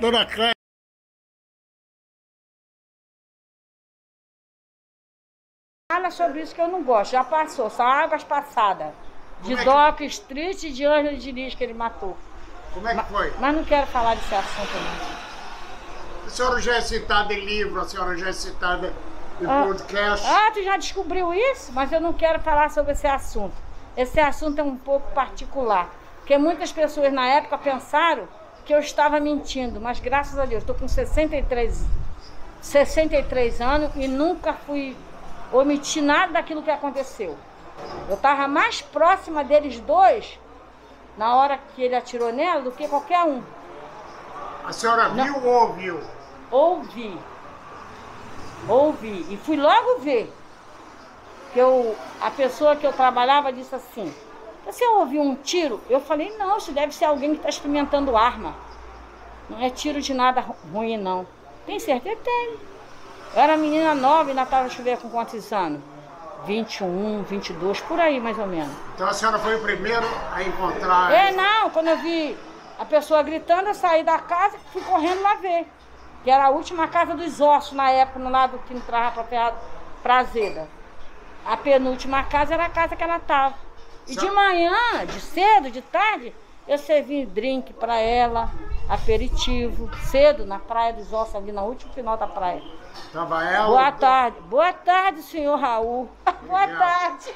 Dona Cléia. Fala sobre isso que eu não gosto. Já passou, são águas passadas. De Como é que- Doc Street e de Ângelo Diniz que ele matou. Como é que foi? Mas não quero falar desse assunto não. A senhora já é citada em livro, a senhora já é citada em Ah. podcast. Ah, tu já descobriu isso? Mas eu não quero falar sobre esse assunto. Esse assunto é um pouco particular. Porque muitas pessoas na época pensaram que eu estava mentindo. Mas graças a Deus, estou com 63, 63 anos e nunca fui omitir nada daquilo que aconteceu. Eu estava mais próxima deles dois na hora que ele atirou nela do que qualquer um. A senhora Não. viu ou ouviu? Ouvi. Ouvi. E fui logo ver. Que eu, a pessoa que eu trabalhava disse assim: Você ouviu um tiro? Eu falei: Não, isso deve ser alguém que está experimentando arma. Não é tiro de nada ru- ruim, não. Tem certeza? Tem. Eu era menina nova e estava chovendo com quantos anos? 21, 22, por aí mais ou menos. Então a senhora foi o primeiro a encontrar. É, não, quando eu vi a pessoa gritando, eu saí da casa e fui correndo lá ver. Que era a última casa dos ossos na época, no lado que entrava pra Ferra- pra Azeda. A penúltima casa era a casa que ela estava. E de manhã, de cedo, de tarde, eu servi drink pra ela, aperitivo, cedo, na Praia dos Ossos, ali no último final da praia. Tava ela. Boa tarde. Boa tarde, senhor Raul. Boa tarde.